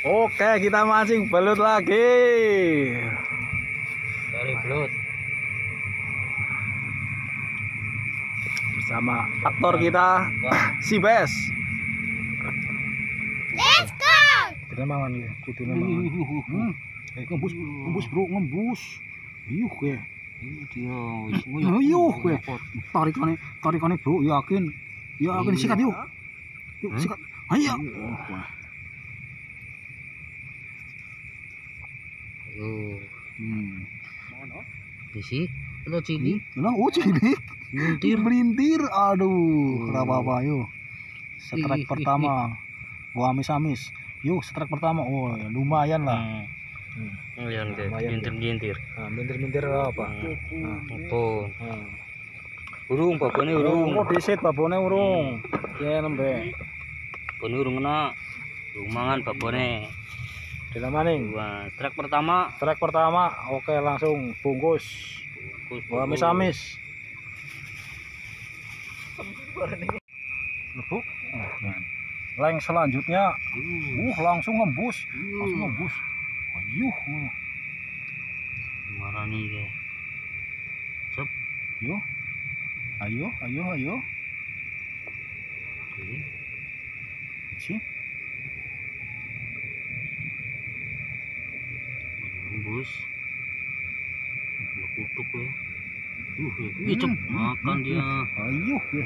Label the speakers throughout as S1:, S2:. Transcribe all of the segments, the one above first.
S1: Oke, kita mancing belut lagi.
S2: Dari belut.
S1: Bersama aktor kita si Bes.
S3: Let's go.
S1: Kita mangan ya, kudune mangan. Hmm. Eh, ngembus, ngembus bro, ngembus. Yuh ya.
S2: Wis
S1: Yuh ya. Tarikane, tarikane bro, yakin. Yakin sikat yuk. Yuk
S2: Hmm?
S1: sikat. Ayo.
S2: Yo,
S1: Hmm.
S2: disi. Lo cili.
S1: Nah, oh cilik.
S2: Muntir.
S1: Melintir. Aduh,
S2: Hmm.
S1: kenapa apa yuk. Strike pertama. Wah, amis-amis. Yuk, strike pertama. Oh, ya, lumayan lah.
S2: Hmm. Lumayan.
S1: Lumayan,
S2: Mintir-mintir.
S1: Nah, mintir-mintir apa?
S2: Nah, apa?
S1: Nah.
S2: Urung, babone urung.
S1: Oh, disit babone urung. Ya nembe.
S2: Babone urung kena. Urung mangan babone.
S1: Dilamaning.
S2: Wah, trek pertama.
S1: Strike pertama. Oke, langsung bungkus.
S2: Bungkus,
S1: Wah, amis-amis. Lebuk. Leng selanjutnya, uh langsung ngembus, langsung ngembus. Ayuh,
S2: Marani ke. Sep.
S1: ayo, ayo, ayo, ayo,
S2: Oke.
S1: sih.
S2: Bus. Kutuk ya. Uh, ya. Icep. Makan dia.
S1: Ayo, ya.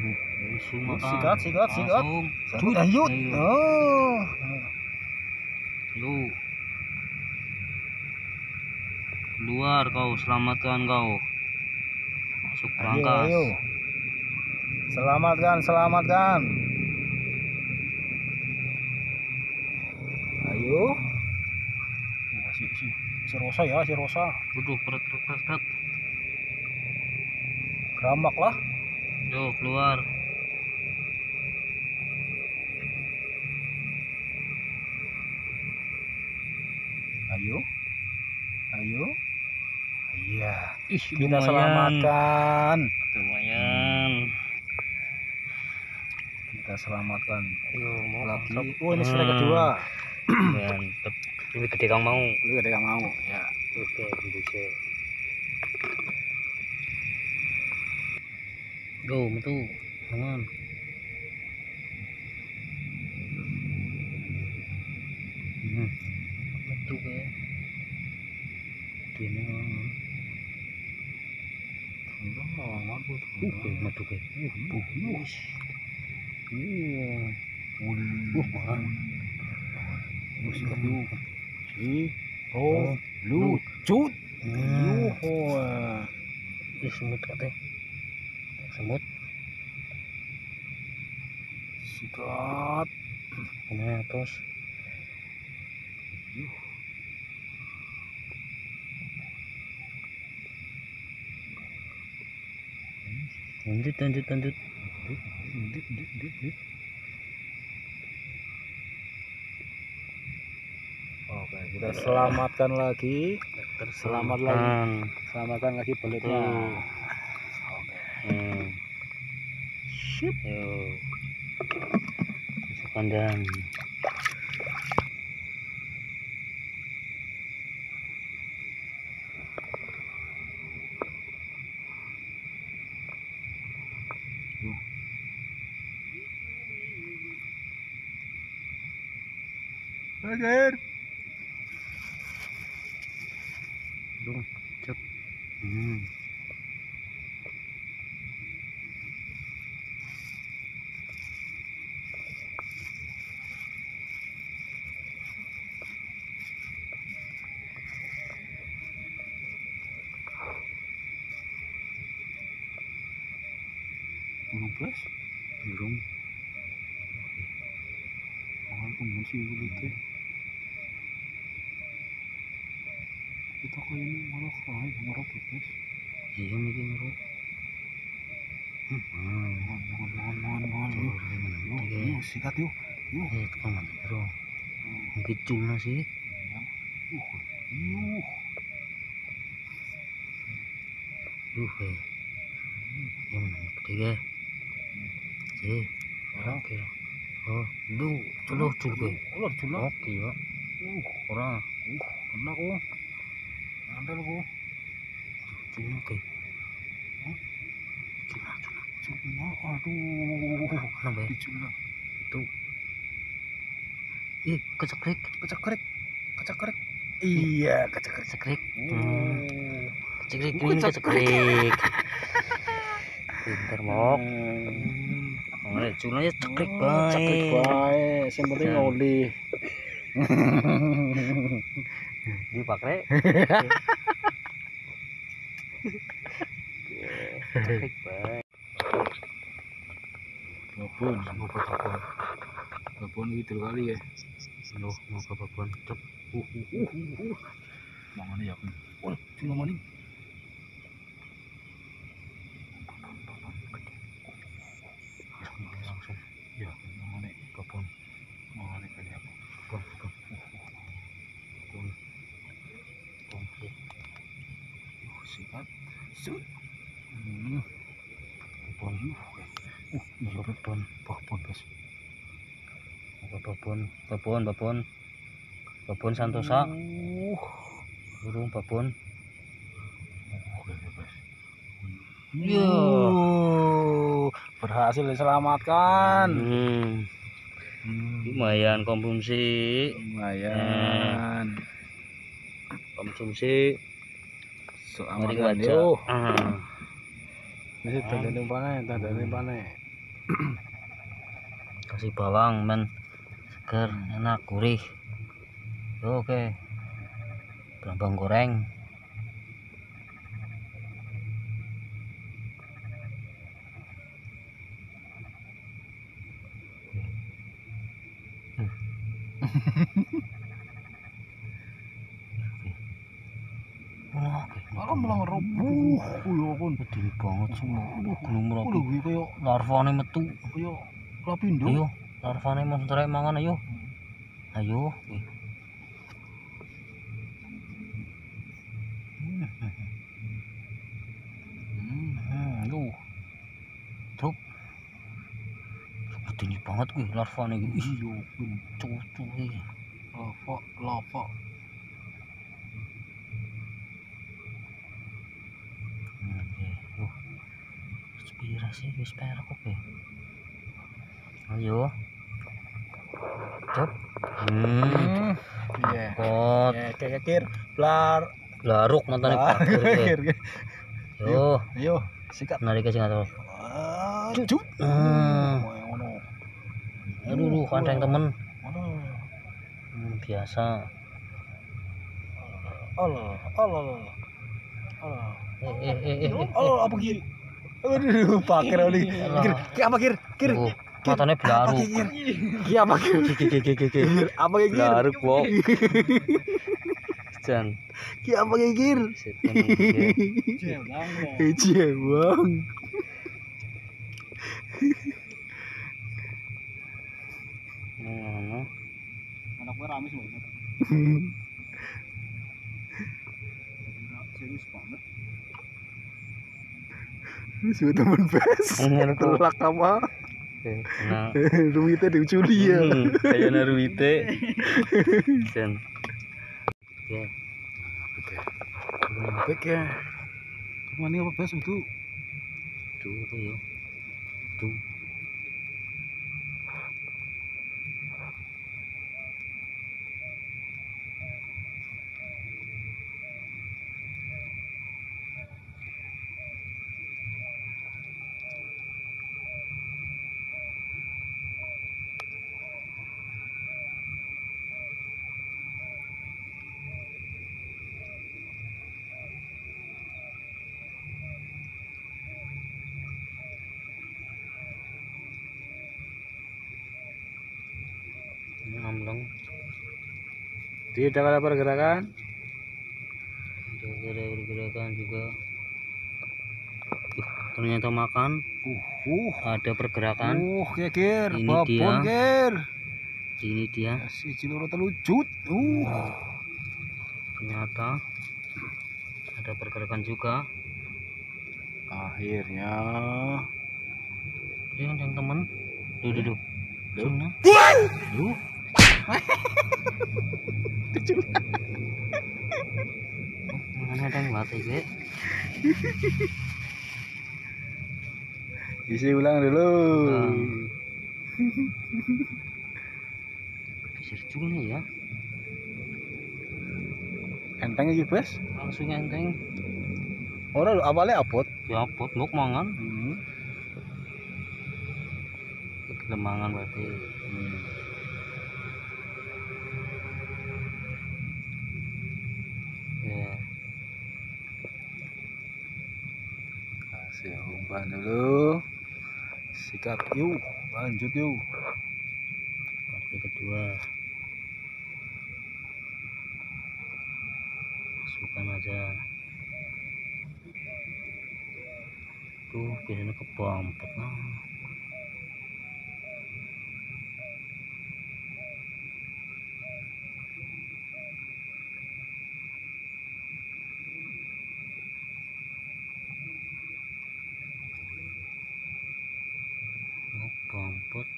S2: Langsung makan.
S1: Sikat, sikat, sikat. Ayo.
S2: Ayo.
S1: Oh,
S2: Lu. Keluar kau, selamatkan kau. Masuk
S1: ayo,
S2: perangkas.
S1: ayo. Selamatkan, selamatkan. Ayo. Wah, si, si, Rosa ya, si Rosa.
S2: Waduh, berat, berat, berat, berat.
S1: Geramak lah.
S2: Yo, keluar.
S1: Ayo. Ayo. Iya.
S2: Ih,
S1: Kita selamatkan.
S2: Lumayan.
S1: Kita selamatkan.
S2: Ayo, mau
S1: Lagi. Oh, ini strike kedua.
S2: Mantap. Duit gede kamu mau?
S1: Duit gede kamu mau, ya.
S2: Oke, bisa. Go, metu. Bangun. Hmm. Metu ke. Dia nang.
S1: Oh. Tunggu, mau ngomong apa?
S2: Uh, metu ke. Bagus. Uh, uh.
S1: uh. Sikat.
S2: Ini terus. Lanjut, lanjut, lanjut.
S1: Dit, dit, dit. Oke, kita selamatkan lagi. Selamat lagi. Selamatkan lagi belutnya.
S2: Tuh.
S1: Oke.
S2: Hmm.
S1: Sip.
S2: Yo. Masuk kandang.
S1: Ajar.
S2: Dong, cep. Hmm.
S1: Belum plus.
S2: Burung.
S1: Mahal pun sih belutnya. Kita kayak ini malah kalah ngerok guys.
S2: Iya, ini ngerok.
S1: Mohon, mohon, mohon, mohon, mohon. Yuk, yuk, yuk, sikat yuk. Yuk.
S2: Eh, itu kan bro. Mungkin cuna sih.
S1: Yuh, yuh.
S2: Duh, eh. Yang ketiga. Celuh celuh.
S1: Ular culak.
S2: Oke ya.
S1: Uh,
S2: Ora.
S1: uh, kena ku. Nandel ku.
S2: Cuma ke.
S1: Cuma, aduh.
S2: Kenapa ya?
S1: Dicuna.
S2: Itu. Ih, kecekrek.
S1: Kecekrek. Kecekrek. Iya. Oh.
S2: Kecekrek
S1: Uh,
S2: ini
S1: kecekrek.
S2: kecekrek. Pinter mok.
S1: Hmm.
S2: Oh, cuna ya cekrek
S1: Oh, cekrek
S2: bae.
S1: bae. Sing penting
S2: Jan.
S1: oli.
S2: Dipakai. Cekrek bae.
S1: Babon, mau babon. Babon gitu kali ya.
S2: Loh, mau babon. Cep.
S1: Uh, uh, uh, uh, uh. Mangan ya. Wah, cuma maning.
S2: Langsung.
S1: Ya, mangan babon. Mangan kali aku. Babon, babon. Babon.
S2: Komplit.
S1: Oh, sikat. Sut. Hmm.
S2: Babon.
S1: Uh, iya babon. Babon, Bos.
S2: Mau ke babon. Babon, babon. Babon Santosa.
S1: Uh.
S2: Burung babon.
S1: Bebas.
S2: Iya.
S1: Uh, berhasil diselamatkan.
S2: Hmm.
S1: Hmm,
S2: Lumayan konsumsi.
S1: lumayan.
S2: Konsumsi.
S1: So
S2: Mari
S1: aman
S2: baca.
S1: yo.
S2: Ah.
S1: Ini tandane panen, tandane panen.
S2: kasih bawang men seger enak gurih oke okay. bambang goreng Aduh,
S1: gulung merah. Aduh, gulung merah.
S2: Aduh, gulung merah. Aduh,
S1: gulung
S2: merah.
S1: Aduh, gulung
S2: merah. Aduh,
S1: gulung merah.
S2: Aduh, larvane monster mangan ayo. Ayo. Hmm. Gede banget kuwi larvane iki. Ih,
S1: Iyo
S2: cucu oke. Yo. Spira sih wis perak kok ya. Ayo. Cep. Hmm.
S1: Hmm. Iya.
S2: Pot.
S1: Ya, kayak kir. Blar.
S2: Laruk matane
S1: Blar.
S2: pakir kowe.
S1: Kir.
S2: Yo,
S1: Ayo, sikat.
S2: narik sing
S1: yang ngono.
S2: Aduh, duh, kanceng temen. Hmm, biasa.
S1: Allah, Allah. Allah.
S2: Eh, eh, eh, eh, eh.
S1: Allah, apa kir? Aduh, pakir oli. Kir apa kir? Kir.
S2: Tuh, matane
S1: Apa
S2: blaruk.
S1: kir? Kir apa kir?
S2: Ki, ki, ki, ki.
S1: Apa.
S2: Jan. Iki.
S1: Cewang.
S2: Ngono.
S1: Anak gue rame semua. Serius banget. Sudah teman bes. Telak apa? Rumite diculi ya.
S2: Hmm, kayak nang rumite. Sen. Ya.
S1: Oke. Oke. Kemana apa bes itu?
S2: Tuh apa ya? Duh. Amblong.
S1: Tidak ada pergerakan.
S2: Jaga ada pergerakan juga. Ternyata makan.
S1: Uh, uh.
S2: Ada pergerakan.
S1: Uh.
S2: Ini
S1: Babon
S2: dia.
S1: kir.
S2: Ini dia.
S1: Si ciloro telucut. Uh.
S2: Ternyata ada pergerakan juga.
S1: Akhirnya.
S2: Duh, duh, duh.
S1: Duh.
S2: Sini.
S1: Duh. Isi ulang dulu
S2: Bisa juga nih ya.
S1: enteng iki bes
S2: Langsung enteng.
S1: ora lho, awalnya abot
S2: Ya pot mau mangan.
S1: hmm.
S2: Kita mangan berarti.
S1: Hmm.
S2: Ya.
S1: Kasih umpan dulu sikat yuk lanjut yuk
S2: Partai kedua. Masukkan aja. Tuh, biasanya kebampet lah. Kebampet.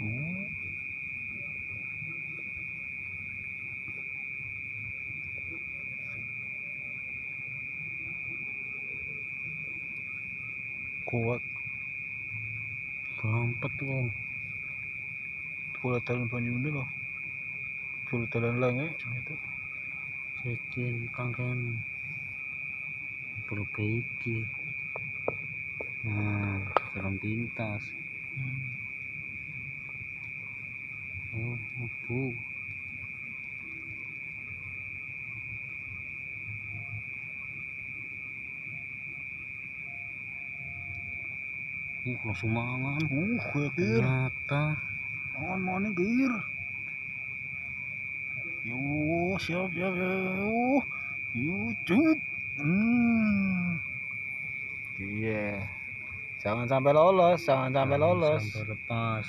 S1: Hmm. kuat
S2: Kebampet tuh.
S1: kuat dalam banyune loh kulit dalam lenge itu
S2: Jadi kangen perbaiki. Nah, dalam pintas. Oh, bu. Uh, langsung mangan.
S1: uh gue kir
S2: Ternyata
S1: kir yo siap siap yo yo cut hmm iya. Jangan sampai lolos jangan sampai lolos.
S2: Sampai lepas.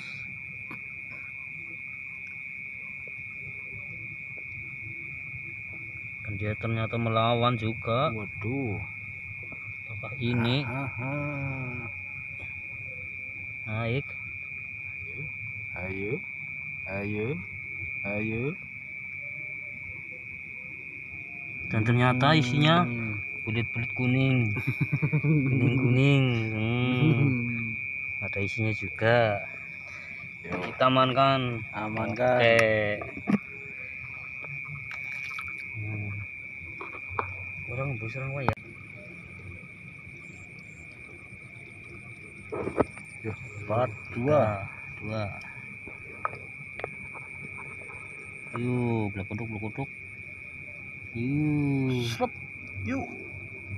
S2: Dan dia ternyata melawan juga.
S1: waduh.
S2: Apakah ini.
S1: Aha.
S2: naik?
S1: ayo. Ayo. Ayo
S2: Dan ternyata isinya
S1: Hmm.
S2: kulit-kulit kuning. Kuning-kuning. Hmm.
S1: Hmm.
S2: Ada isinya juga.
S1: Yo,
S2: Kita amankan.
S1: aman kan
S2: Oke. Hmm. Orang bus orang ya.
S1: Part dua
S2: Dua. Yuk, belak kodok, belak kodok. Yuk.
S1: Slep. yuk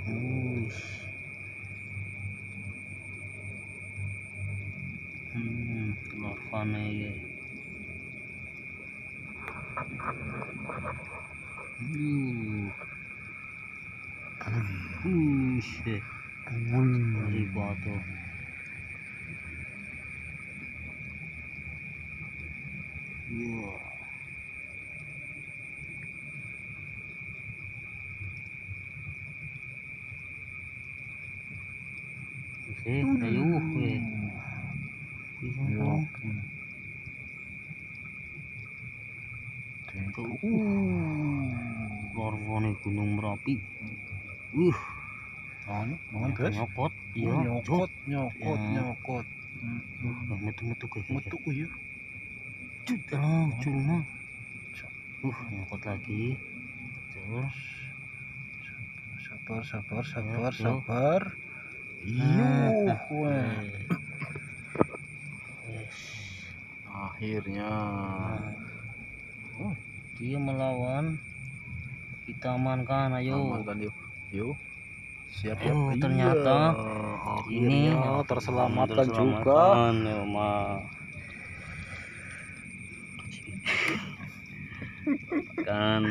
S2: Wush. Hmm, larvanya ya. Yuh. Wush. eh. Ngeri banget tuh. Yuh. Oke, ayo, we. Bisa
S1: Yo.
S2: dong.
S1: Tengok.
S2: Uh, larvanya gunung merapi. Uh,
S1: Anu, mangan guys.
S2: nyokot. Iya,
S1: nyokot, nyokot,
S2: Ya.
S1: nyokot. Hmm.
S2: Uh, metu-metu kayak
S1: Metu ya.
S2: Cut, ah, culma. Uh, nyokot lagi. Terus.
S1: Sabar, sabar, sabar,
S2: Yo.
S1: sabar. Iyo,
S2: Ah,
S1: weh.
S2: eh.
S1: Akhirnya.
S2: Nah, dia melawan. Kita amankan, ayo.
S1: Amankan yuk. Yuk. Siap ya.
S2: Oh, ternyata
S1: ini
S2: Ini
S1: terselamatkan juga.
S2: terselamatkan, ya, Ma. kan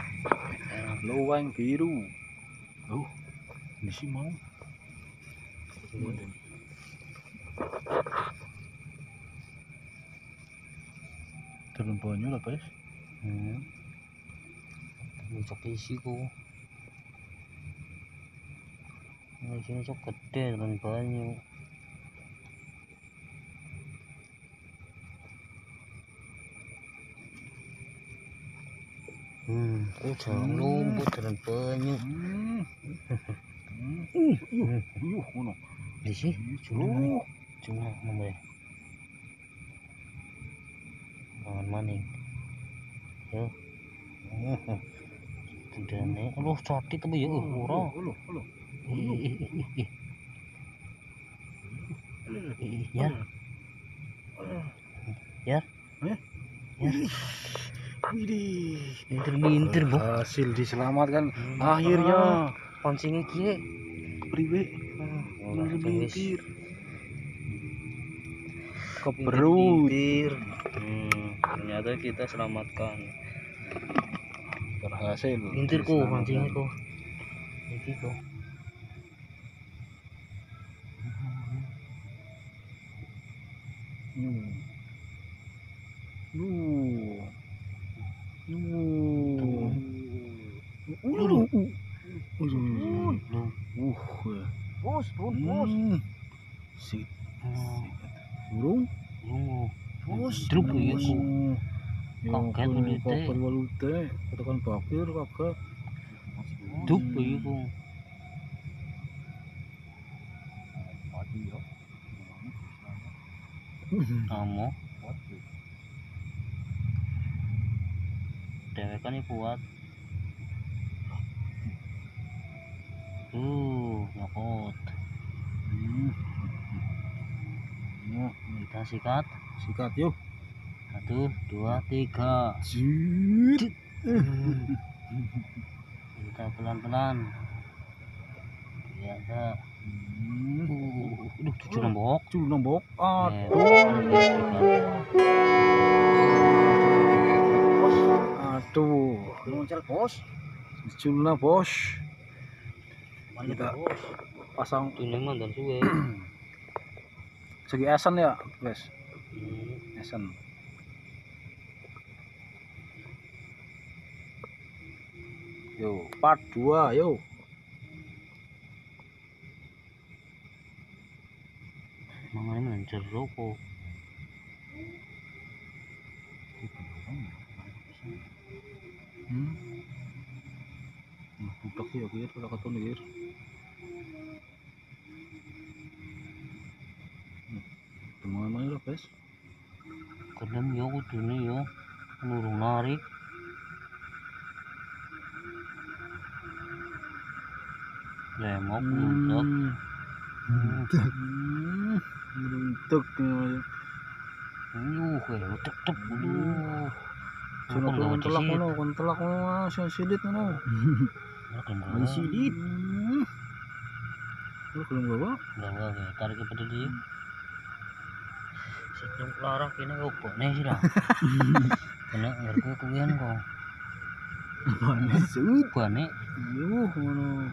S1: Luwang biru. Oh, ini sih mau. Turun banyu lah, guys.
S2: hmm. cok isi ku Nah, sini cok gede dan banyak Hmm, oh jarang lumpur dan penyu.
S1: Hmm. Hmm. Uh, yuh, yuh, ngono.
S2: Di sih, cuma cuma nama ya. Mangan maning. Yo. Tendane, aduh sakit tapi ya ora. Ih. Ih, Ya, ya,
S1: Eh?
S2: ya.
S1: Widih.
S2: Bintir-bintir, Bu.
S1: Berhasil diselamatkan.
S2: Hmm.
S1: Akhirnya.
S2: Pancingnya kie.
S1: Priwe.
S2: Wis.
S1: Bintir. Keberut.
S2: Hmm, ternyata kita selamatkan.
S1: Berhasil.
S2: Bintirku,
S1: diselamatkan.
S2: pancingnya ku. Iki ku.
S1: Yuh. Yuh. Yuh.
S2: Dulu.
S1: Uh,
S2: Lu.
S1: uh,
S2: Bos,
S1: Hmm. Si burung.
S2: Lungo.
S1: Bos.
S2: Truk ya ku.
S1: Ya,
S2: Kaget
S1: aku
S2: walute.
S1: kaget walute. Katakan bakir kaget.
S2: Duk iki ku. Kamu. Dewekan iki kuat. Tuh, nyokot.
S1: Hmm. Ya,
S2: Kita sikat.
S1: Sikat yuk.
S2: Satu, dua, tiga.
S1: Jut.
S2: Kita pelan-pelan. Biasa.
S1: Hmm.
S2: Uh, aduh, cucu nembok.
S1: Cul nombok. Ah,
S2: Eh,
S1: aduh.
S2: Muncul bos.
S1: Culna bos. Kita-. Pasang
S2: Ini mah dan suwe.
S1: segi esen ya, guys.
S2: Hmm.
S1: Esen. Yo, part 2, yo.
S2: Mangane men jeruk kok.
S1: Hmm. Nah, budak ya, kira ora ketemu ya. Teman mana lah, guys?
S2: Kedem yo kudune yo. Nurung narik. Lemok.
S1: Hmm. Hmm. Runtuk ya.
S2: Yuh, utek tek aduh.
S1: Sono
S2: Apa
S1: ko
S2: nggak
S1: telak ngono, kon telak ngono, sing silit ngono. Silit. Lu belum?
S2: Gawa ge, tarik ke peduli. Sejum kelarah kene nih sih lah. Kena ngerku kuwian kok.
S1: Mana sud?
S2: Bane
S1: Yuh, ngono.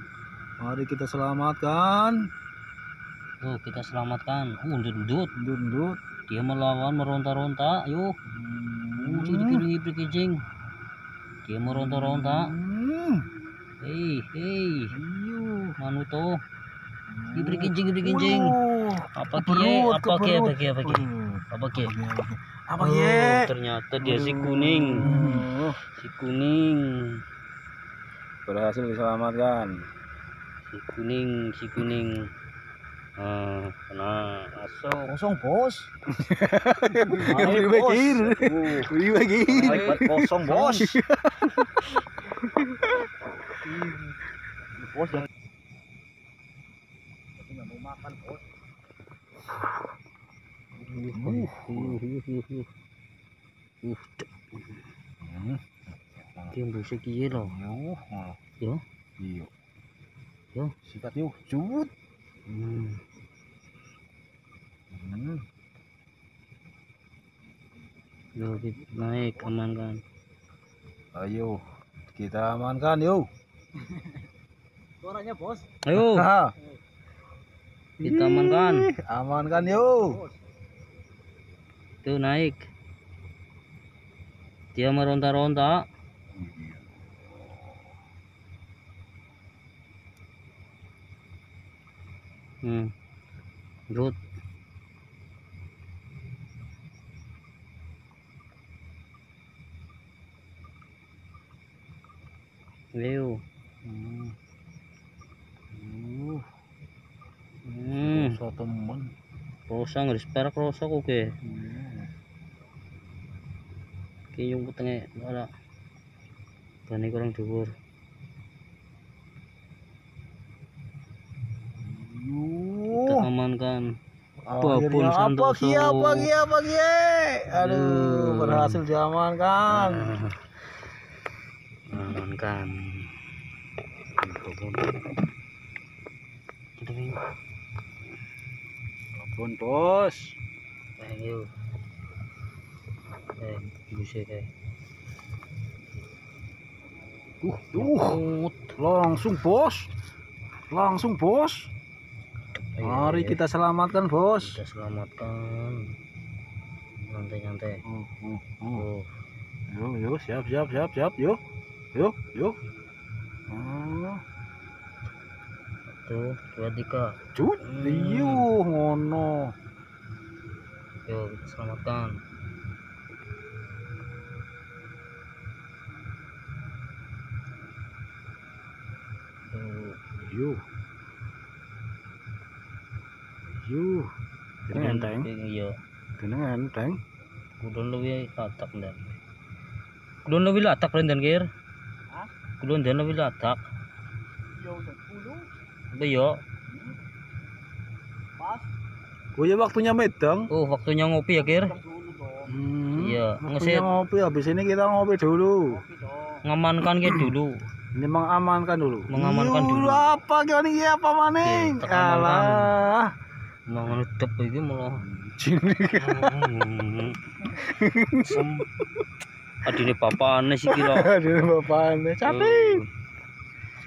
S1: Mari kita selamatkan.
S2: tuh kita selamatkan. Uh, ndut
S1: Ndut-ndut.
S2: Dia melawan meronta-ronta. Yuk. Uh,
S1: Hmm.
S2: kiri pikijing. Dia meronta-ronta.
S1: Hmm.
S2: Hei, hei.
S1: Yuh.
S2: Manu to. Ibri kinjing, ibri kinjing.
S1: Waduh.
S2: Apa kie? Apa kie? Apa kie? Apa kie? Apa kie?
S1: Apa
S2: Oh,
S1: ye?
S2: ternyata dia si kuning.
S1: Oh,
S2: Si kuning.
S1: berhasil diselamatkan.
S2: Si kuning, si kuning. Ah, nah, masuk.
S3: kosong bos
S1: Beri bagir. Beri bagir.
S3: Kosong bos bos yang Tapi nggak mau makan bos
S2: uh, uh, uh, uh, uh. Busuk kie loh.
S1: Yuh.
S2: Yo.
S1: Iya.
S2: Yo.
S1: Sikat yuk. Cut.
S2: Hmm.
S1: Hmm.
S2: Yo, naik amankan.
S1: Ayo. Kita amankan yuk.
S3: suaranya bos
S2: Ayo, kita amankan.
S1: amankan yuk.
S2: Tuh naik. Dia meronta-ronta. Hmm. Good. Ayo.
S1: Hmm. Uh,
S2: Hmm.
S1: so temen.
S2: Rosa nggak disparak rosa kok ke.
S1: Hmm.
S2: Kiyong putenge ora. Bani kurang dhuwur. Kita amankan.
S1: Apa
S2: Santoso.
S1: kia apa kia apa kia aduh berhasil diamankan
S2: Ah. Amankan. Ini.
S1: Babon bos
S2: Ayo. Eh, busuk kayak.
S1: uh uh langsung bos langsung bos mari kita selamatkan bos
S2: kita selamatkan. Nyantai-nyantai.
S1: oh, oh, oh.
S2: Oh,
S1: yuk yuk siap siap siap siap yuk yuk yuk ah
S2: tuh, dua tiga.
S1: cut
S2: Hmm.
S1: yuh ngono
S2: Yuk, kita selamatkan.
S1: Yuh yuh dengan enteng
S2: Iya.
S1: dengan enteng
S2: Kudon lebih latak dan. Kudon lebih latak rendan kir.
S3: Hah?
S2: Kudon dan lebih latak.
S3: Yo, sepuluh.
S2: Beyo.
S3: Pas.
S1: oh ya waktunya medang
S2: Oh, waktunya ngopi ya kir.
S1: Hmm,
S2: Iya,
S1: ngopi habis ini kita ngopi dulu
S3: Kopi dong.
S2: Ngamankan kir dulu.
S1: Ini mengamankan dulu.
S2: Mengamankan
S1: dulu.
S2: dulu.
S1: Apa gimana iya apa maning?
S2: Kalah. Mau ngetep
S1: lagi
S2: mau. Hmm. Cini.
S1: Aduh
S2: ini bapak aneh sih kira.
S1: Aduh ini bapak aneh. Capek.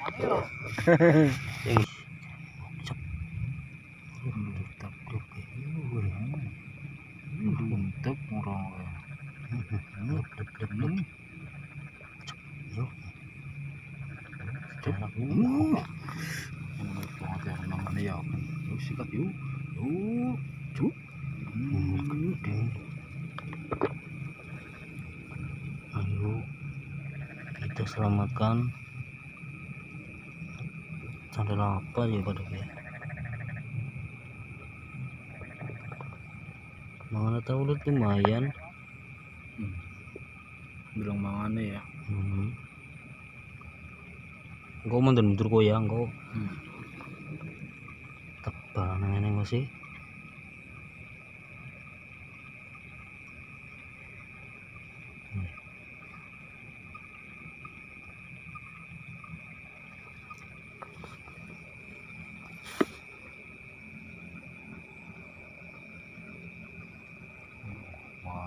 S2: Capek. Kita selamatkan. Sandal apa ya pada ya? Mana tahu lu lumayan.
S1: Bilang mangane ya.
S2: Hmm. Engkau mantan mundur goyang kau
S1: Hmm.
S2: tebal nang ini masih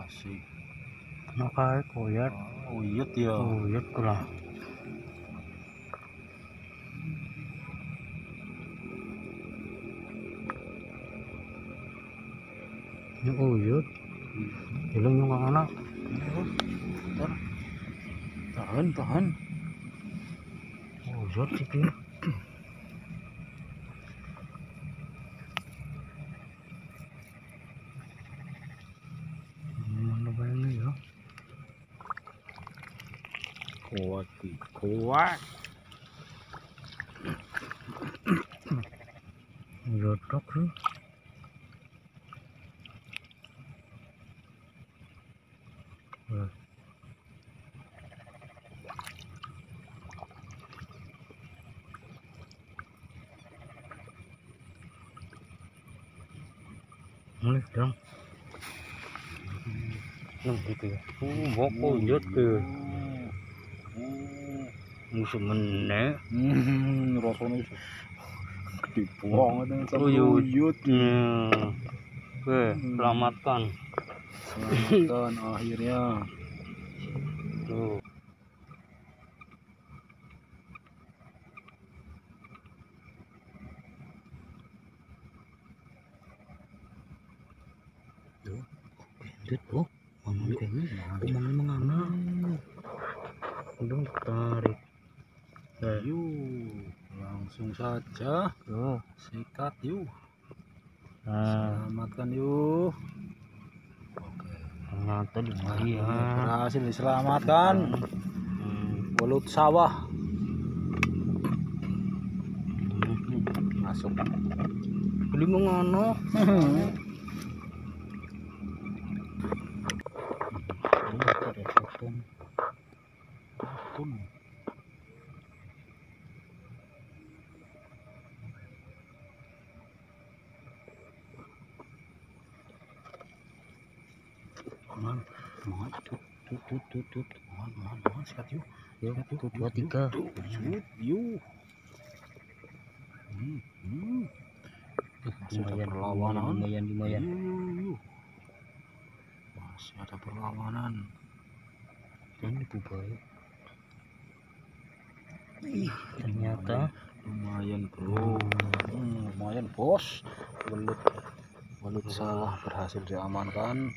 S1: masih.
S2: Nakai koyat?
S1: Oh iya ya.
S2: Koyat kula Yung uyot, ilang yung anak.
S1: tahan tahan.
S2: Uyot sige. Ano ba yun yun?
S1: kuat Ki. kuat
S2: Uyot tok sih. Eh. Ini dong. Nang gitu ya. Oh, boko uyot ke. Musuh meneh.
S1: hmm rasanya itu gede banget
S2: Hmm. Oke, selamatkan.
S1: selamatkan akhirnya
S2: Tuh. Oh,
S1: langsung saja.
S2: Tuh.
S1: Sikat yuk.
S2: Nah.
S1: selamatkan yuk. Oke.
S2: Ternyata
S1: nah,
S2: ya.
S1: berhasil diselamatkan.
S2: Hmm.
S1: belut sawah. Masuk.
S2: Beli mengono
S1: Thank you. Tut, tut, tut, tut, man, man, man, sikat yuk,
S2: yuk
S1: sikat yuk,
S2: dua tiga
S1: Shoot, yuk. Hmm, hmm. Masih ada
S2: lumayan
S1: perlawanan.
S2: lumayan lumayan
S1: Yuk, yuk, yuk. Masih ada perlawanan.
S2: ini bubai ternyata
S1: Lumayan bro. Hmm, lumayan bos. Belut, belut sawah berhasil diamankan.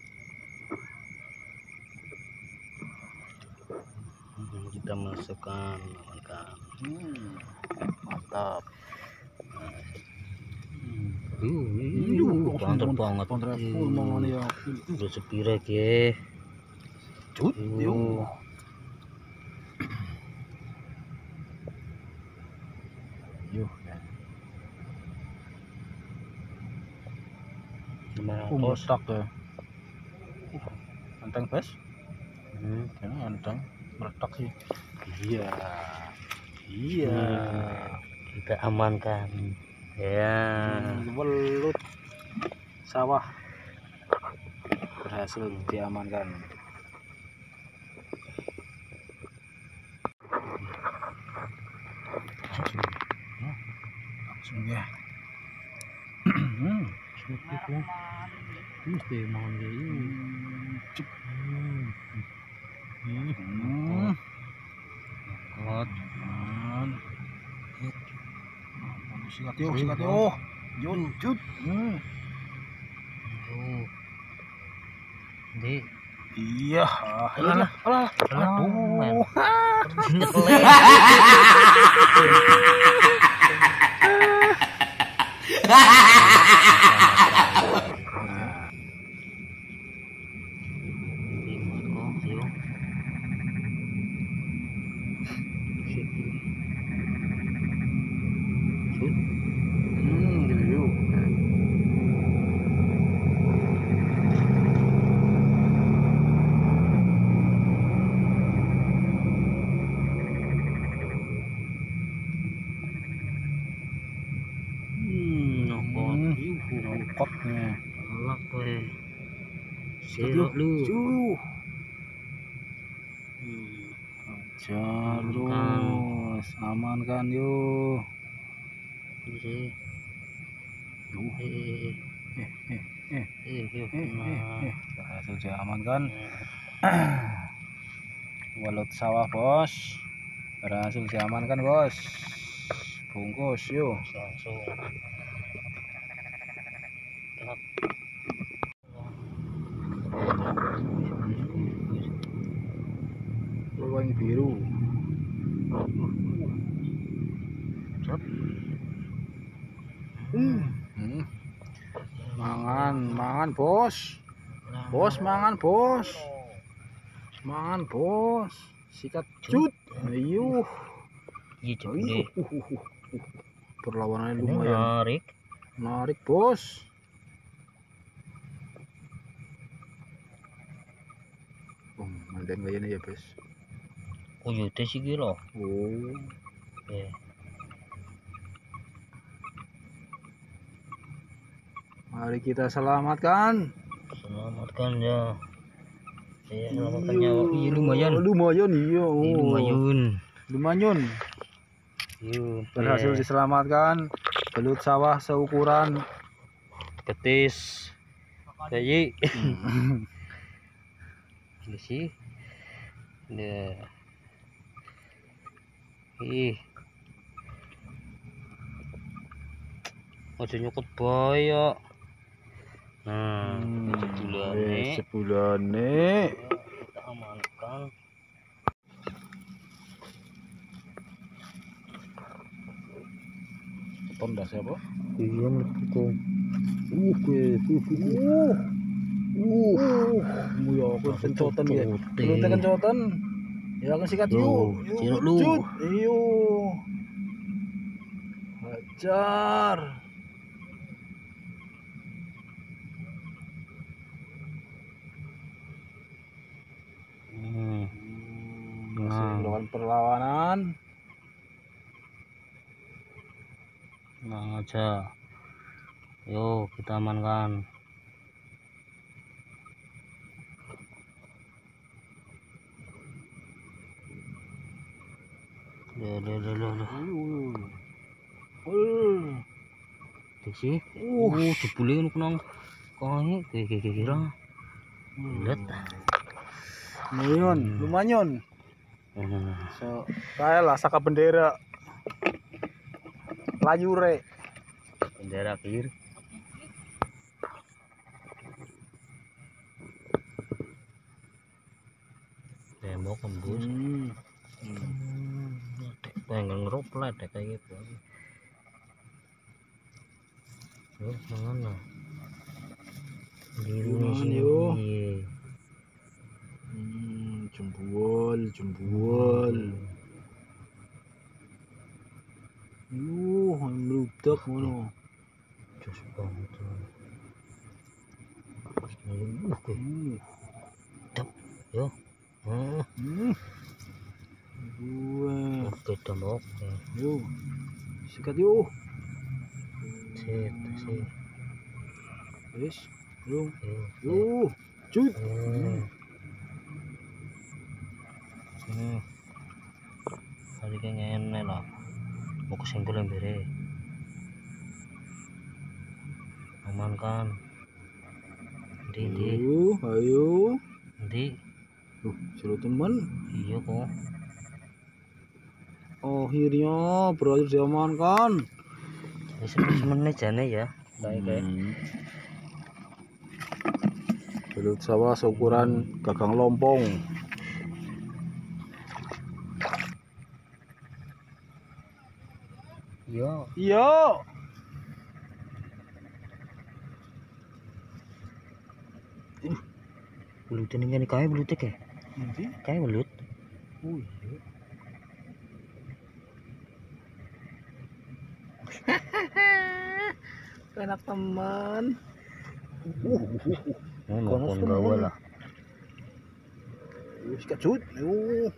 S2: Kita masukkan amankan
S1: Hmm, mantap.
S2: Yuh, yuh, mantap banget
S1: Kontra full mau ya.
S2: udah sepirek ya
S1: Cut,
S2: Yuh.
S1: yuk. Yuk, ya. Oh, meledak ya. Uh, Enteng bes?
S2: hmm.
S1: Kayaknya enteng. Meledak sih. Iya. Iya.
S2: Hmm. kita amankan ya
S1: Hmm, Belut sawah berhasil diamankan. Langsung, ya. langsung ya. Hmm.
S2: cukup lah mesti mau dia
S1: Cuk.
S2: hmm.
S1: Hmm.
S2: Kot.
S1: Man. Sikat yuk, sikat yuk. Jut, jut. Hmm.
S2: Tuh. Di.
S1: Iya, ah, alah, alah,
S2: Alah,
S1: aduh.
S2: Nyetelek. Di, Marco, ayo. Shit. Shoot.
S1: Hmm, gitu yuk.
S2: Hmm, nokot.
S1: Hmm.
S2: Yuhu.
S1: Nongkot nih.
S2: Alak weh.
S1: Sikat
S2: Sirop lu.
S1: Cuh. Ajar terus, amankan yuk.
S2: Ini.
S1: Yuh,
S2: Eh,
S1: eh, eh, eh,
S2: eh.
S1: Walut sawah bos. Berhasil diamankan bos. Bungkus yuk.
S2: langsung
S1: Biru. Hmm. Hmm. Mangan, mangan bos. Bos mangan bos. Mangan bos. Sikat cut. Ayo.
S2: Iya.
S1: Uh, uh, uh. Perlawanannya lumayan
S2: menarik.
S1: menarik bos. Oh, mandan kayaknya ya bos.
S2: Kuyute sih gila.
S1: Oh.
S2: Eh,
S1: Mari kita selamatkan.
S2: selamatkan ya. Saya selamatkan nyawa. Iya lumayan.
S1: Lumayan iya. Oh.
S2: Iya lumayan.
S1: Lumayan.
S2: Iya.
S1: Berhasil
S2: eh,
S1: diselamatkan. Belut sawah seukuran.
S2: Betis. Kayi. Ini sih. Nah. Ih. Aja nyokot bahaya. Nah, bulan
S1: Eh, sebulan nih.
S2: kita amankan.
S1: Tonda siapa?
S2: Iya, melepuh.
S1: Uh, uh, uh, uh, uh, ya, aku kencotan ya. Lu kencotan. Ya kan sikat
S2: Lu, sikat lu.
S1: Iyo. Jar.
S2: Hmm.
S1: Masih
S2: Nah.
S1: melakukan perlawanan.
S2: Tenang aja. Yuk kita amankan. Loh, loh, loh, loh.
S1: Uh.
S2: Jebule ngono kira. Lihat.
S1: Lumayan, lumayan.
S2: Hmm.
S1: So, kaya lah saka bendera. Layure.
S2: Bendera kir. Tembok kembus.
S1: Hmm.
S2: Deh kayak gitu Yo, mana? Biru
S1: yo?
S2: Iya.
S1: Hmm, jembul, jembul. Yuh, meledak mana?
S2: Jos banget. Uh.
S1: Hmm.
S2: Yo. Hmm, Oke dong, oke.
S1: yuk, sikat yuk.
S2: Sip, sip.
S1: Yes, yuk,
S2: Yo.
S1: yuk, cut.
S2: Hmm. Hari ngene lah. Mau kesimpulan bere. Aman kan? Di, di,
S1: Ayo, ayo.
S2: di.
S1: Tuh, suruh teman.
S2: Iya kok.
S1: Akhirnya berhasil diamankan.
S2: Ini semen jane ya. Kayak.
S1: Hmm. Belut sawah seukuran gagang lompong.
S2: Iya.
S1: Iya.
S2: Belut ini kan kayak belut.
S1: Nanti.
S2: Kayak belut.
S1: Oh iya. Enak teman. Semua.
S2: gawe lah.
S1: sikat. Uh.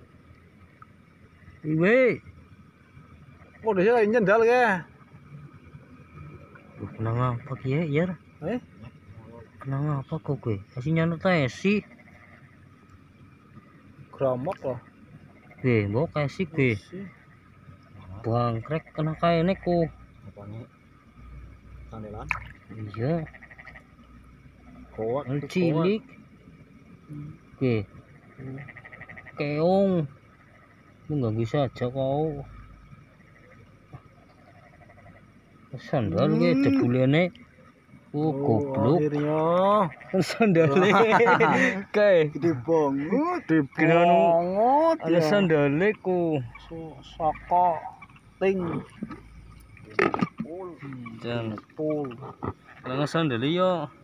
S2: Iwe.
S1: Oh, dia lagi nyendal ke?
S2: Kenang apa kia ya?
S1: Eh?
S2: Kenang apa kok gue? Kasih nyanut aja sih.
S1: Gramak lah.
S2: Gue, mau kasih gue. Buang krek kena kayak neko.
S1: Apanya? kang delan
S2: iya
S1: kowat
S2: cilik oke keong lu nggak bisa aja kau sandal gue cebulene Oh, goblok.
S1: Akhirnya
S2: sandale. Kae dibongut,
S1: dibongut.
S2: Ya sandale ku.
S1: Saka ting.
S2: Pool.
S1: Pool.
S2: Pool. Pool. Pool. Pool.